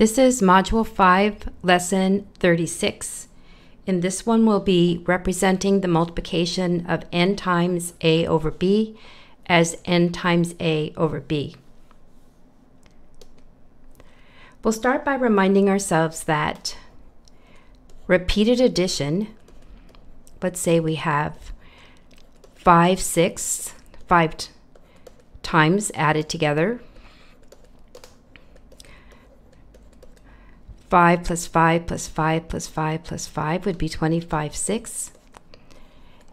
This is Module 5, Lesson 36. In this one, we'll be representing the multiplication of n times a over b as n times a over b. We'll start by reminding ourselves that repeated addition, let's say we have 5 sixths, 5 times added together, 5 plus 5 plus 5 plus 5 plus 5 would be 25 sixths.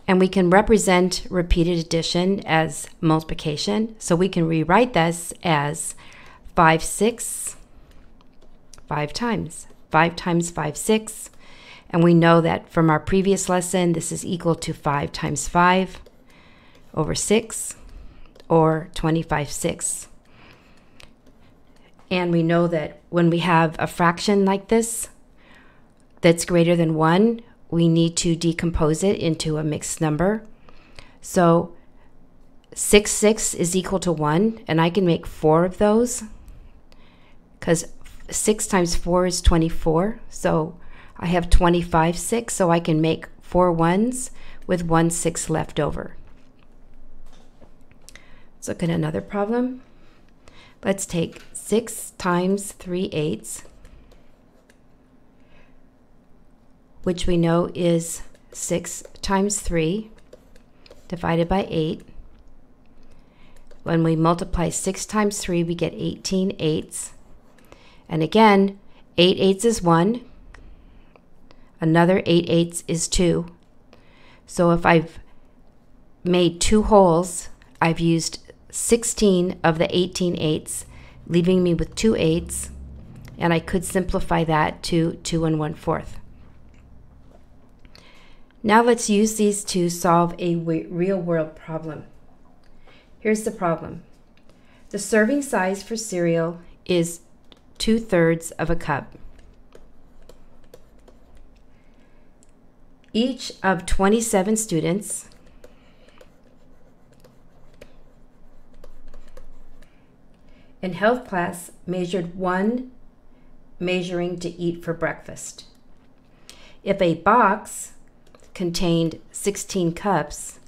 And we can represent repeated addition as multiplication. So we can rewrite this as 5 sixths, 5 times. 5 times 5 6. And we know that from our previous lesson, this is equal to 5 times 5 over 6, or 25 sixths. And we know that when we have a fraction like this that's greater than 1, we need to decompose it into a mixed number. So 6 6 is equal to 1, and I can make 4 of those because 6 times 4 is 24. So I have 25 6, so I can make four ones with one 6 left over. Let's look at another problem. Let's take 6 times 3 eighths, which we know is 6 times 3 divided by 8. When we multiply 6 times 3, we get 18 eighths. And again, 8 eighths is 1. Another 8 eighths is 2. So if I've made two wholes, I've used 16 of the 18 eighths leaving me with two eighths, and I could simplify that to 2 and 1 fourth. Now let's use these to solve a real world problem. Here's the problem. The serving size for cereal is 2 thirds of a cup. Each of 27 students in health class measured one measuring to eat for breakfast. If a box contained 16 cups,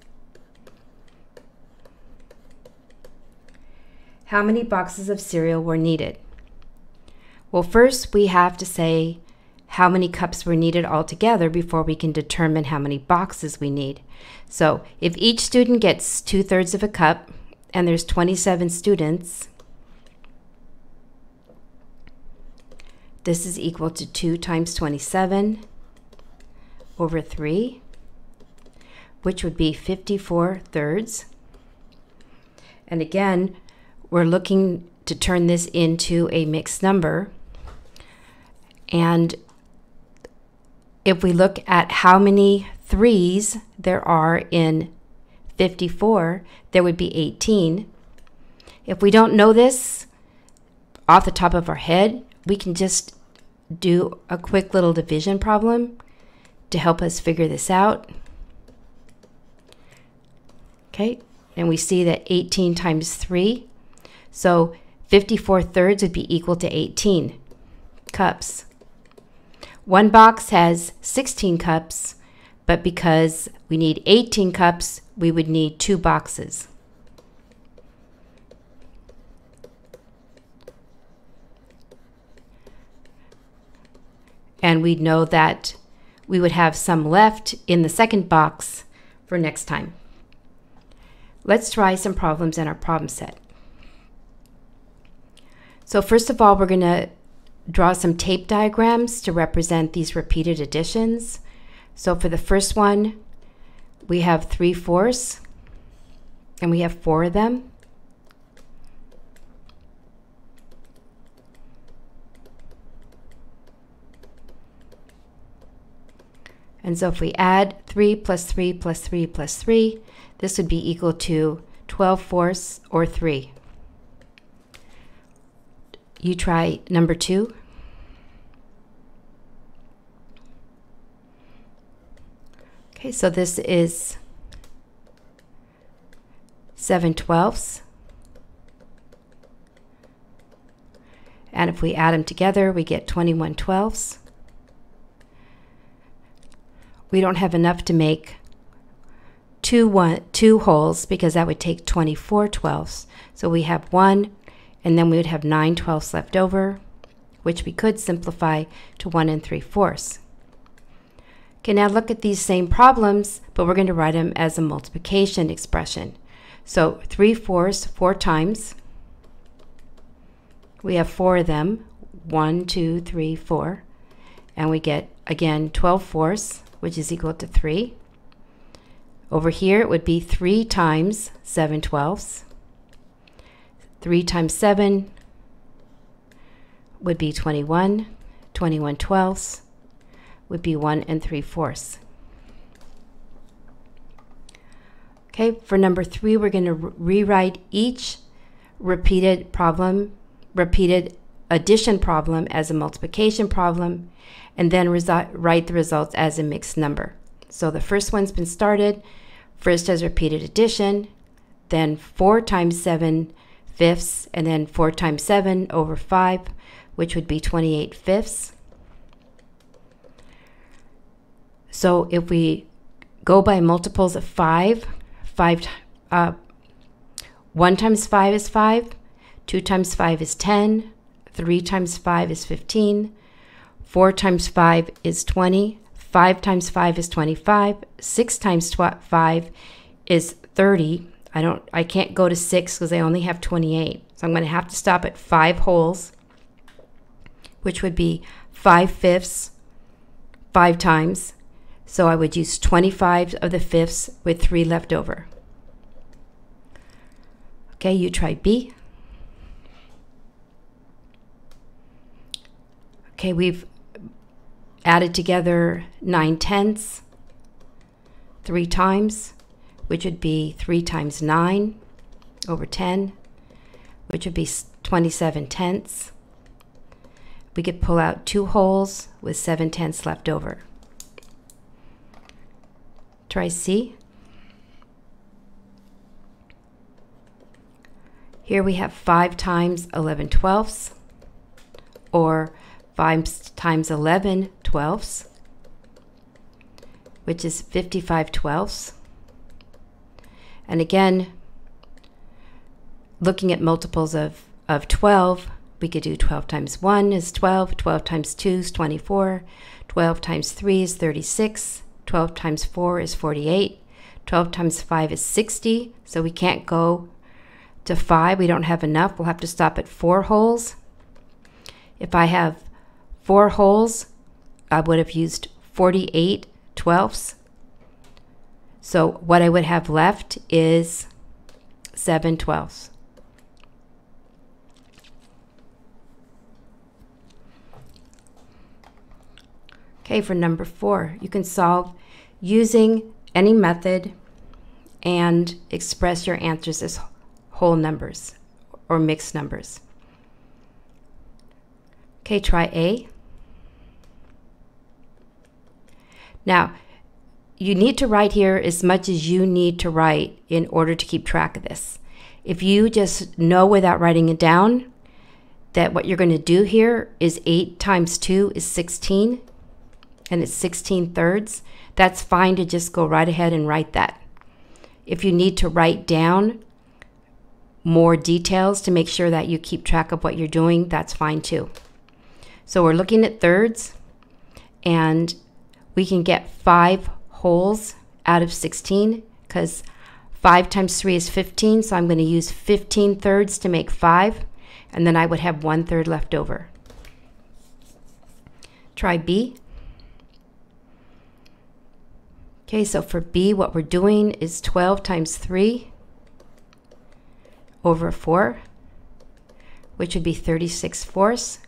how many boxes of cereal were needed? Well, first we have to say how many cups were needed altogether before we can determine how many boxes we need. So if each student gets two thirds of a cup and there's 27 students, This is equal to 2 times 27 over 3, which would be 54 thirds. And again, we're looking to turn this into a mixed number. And if we look at how many threes there are in 54, there would be 18. If we don't know this off the top of our head, we can just do a quick little division problem to help us figure this out. Okay, and we see that 18 times 3, so 54 thirds would be equal to 18 cups. One box has 16 cups, but because we need 18 cups, we would need two boxes. And we'd know that we would have some left in the second box for next time. Let's try some problems in our problem set. So first of all, we're going to draw some tape diagrams to represent these repeated additions. So for the first one, we have 3 fourths, and we have four of them. And so if we add 3 plus 3 plus 3 plus 3, this would be equal to 12 fourths or 3. You try number 2. Okay, so this is 7 twelfths. And if we add them together, we get 21 twelfths. We don't have enough to make two, one, two wholes because that would take 24 twelfths. So we have one, and then we would have 9 twelfths left over, which we could simplify to 1 and 3 fourths. Okay, now look at these same problems, but we're going to write them as a multiplication expression. So 3 fourths, 4 times. We have four of them, one, two, three, four. And we get, again, 12 fourths, which is equal to 3. Over here, it would be 3 times 7 twelfths. 3 times 7 would be 21. 21 twelfths would be 1 and 3 fourths. Okay, for number 3, we're going to rewrite each repeated problem, repeated addition problem as a multiplication problem, and then write the results as a mixed number. So the first one's been started. First as repeated addition, then 4 times 7 fifths, and then 4 times 7 over 5, which would be 28 fifths. So if we go by multiples of 5, 5 uh, 1 times 5 is 5, 2 times 5 is 10, 3 times 5 is 15, 4 times 5 is 20, 5 times 5 is 25. 6 times 5 is 30. I don't I can't go to 6 because I only have 28. So I'm going to have to stop at 5 wholes, which would be 5 fifths 5 times. So I would use 25 of the fifths with 3 left over. Okay, you try B. Okay, we've added together 9 tenths three times, which would be 3 times 9 over 10, which would be 27 tenths. We could pull out two wholes with 7 tenths left over. Try C. Here we have 5 times 11 twelfths, or 5 times 11 twelfths, which is 55 twelfths. And again, looking at multiples of, of 12, we could do 12 times 1 is 12, 12 times 2 is 24, 12 times 3 is 36, 12 times 4 is 48, 12 times 5 is 60, so we can't go to 5. We don't have enough. We'll have to stop at 4 wholes. If I have four wholes, I would have used 48 twelfths. So what I would have left is 7 twelfths. Okay, for number four, you can solve using any method and express your answers as whole numbers or mixed numbers. Okay, try A. Now, you need to write here as much as you need to write in order to keep track of this. If you just know without writing it down that what you're going to do here is 8 times 2 is 16, and it's 16 thirds, that's fine to just go right ahead and write that. If you need to write down more details to make sure that you keep track of what you're doing, that's fine too. So we're looking at thirds, and we can get five wholes out of 16 because 5 times 3 is 15, so I'm going to use 15 thirds to make 5, and then I would have 1 third left over. Try B. Okay, so for B, what we're doing is 12 times 3 over 4, which would be 36 fourths.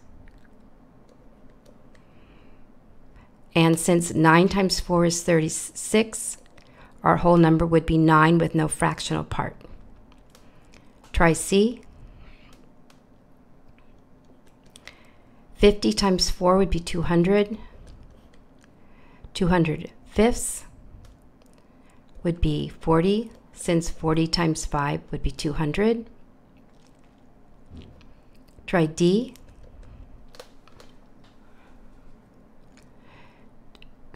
And since 9 times 4 is 36, our whole number would be 9 with no fractional part. Try C. 50 times 4 would be 200. 200 fifths would be 40, since 40 times 5 would be 200. Try D.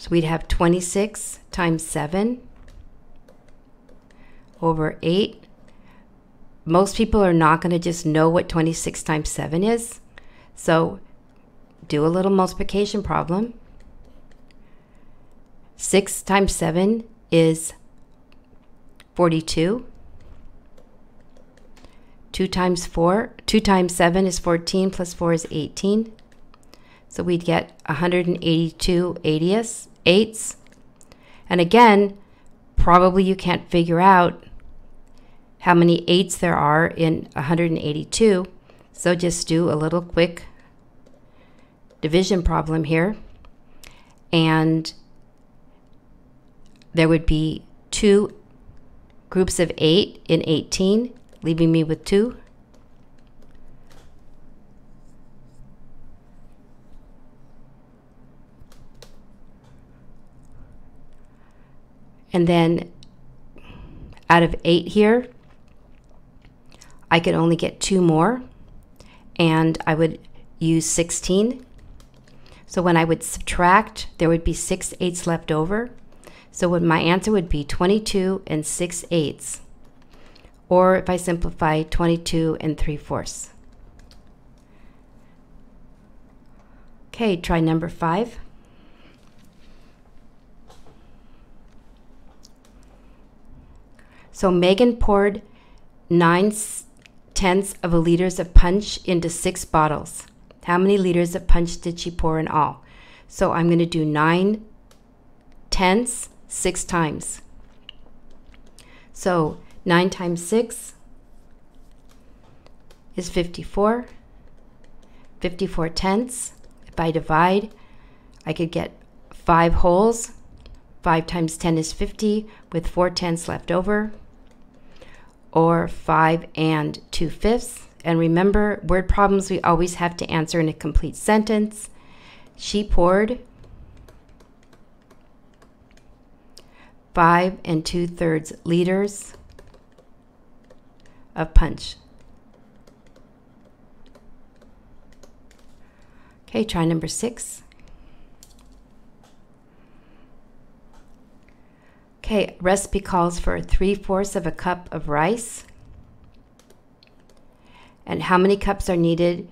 So we'd have 26 times 7 over 8. Most people are not going to just know what 26 times 7 is. So do a little multiplication problem. 6 times 7 is 42. 2 times 4, 2 times 7 is 14, plus 4 is 18. So we'd get 182 eighths, eighths. And again, probably you can't figure out how many eights there are in 182. So just do a little quick division problem here. And there would be two groups of eight in 18 leaving me with two. And then out of eight here, I could only get two more and I would use 16. So when I would subtract, there would be 6 eighths left over. So what my answer would be 22 and 6 eighths or if I simplify 22 and 3 fourths. Okay, try number 5. So Megan poured 9 tenths of a liters of punch into six bottles. How many liters of punch did she pour in all? So I'm going to do 9 tenths six times. So 9 times 6 is 54. 54 tenths. If I divide, I could get 5 wholes. 5 times 10 is 50 with 4 tenths left over. Or 5 and 2 fifths. And remember, word problems we always have to answer in a complete sentence. She poured 5 and 2 thirds liters of punch. Okay, try number six. Okay, recipe calls for three-fourths of a cup of rice. And how many cups are needed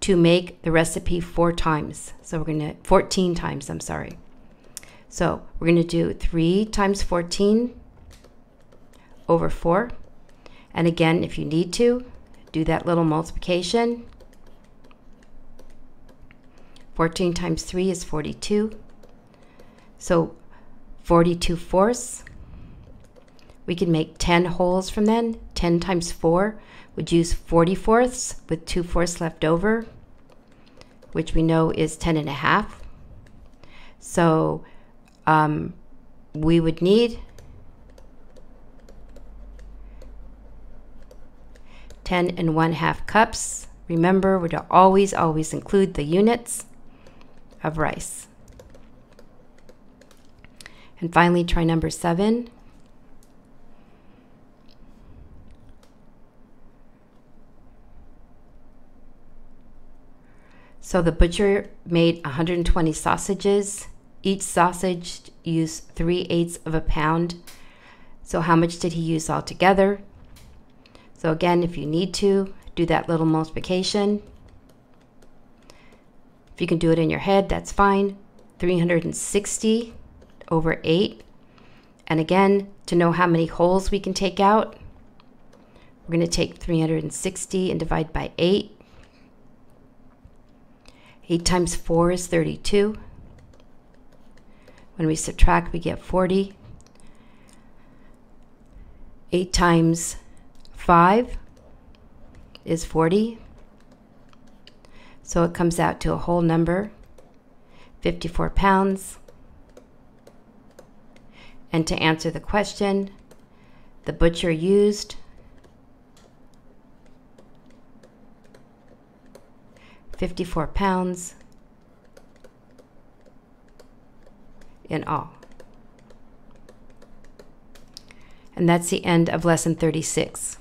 to make the recipe four times? So we're going to, 14 times, I'm sorry. So we're going to do 3 times 14 over 4. And again, if you need to, do that little multiplication. 14 times 3 is 42. So 42 fourths. We can make 10 wholes from then. 10 times 4 would use 40 fourths with 2 fourths left over, which we know is 10 and a half. So um, we would need 10 and 1 half cups. Remember, we're to always, always include the units of rice. And finally, try number 7. So the butcher made 120 sausages. Each sausage used 3 eighths of a pound. So how much did he use altogether? So again, if you need to, do that little multiplication. If you can do it in your head, that's fine. 360 over 8. And again, to know how many wholes we can take out, we're going to take 360 and divide by 8. 8 times 4 is 32. When we subtract, we get 40. 8 times 5 is 40. So it comes out to a whole number, 54 pounds. And to answer the question, the butcher used Fifty-four pounds in all. And that's the end of lesson 36.